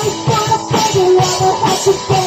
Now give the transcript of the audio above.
I just wanna play the water, I just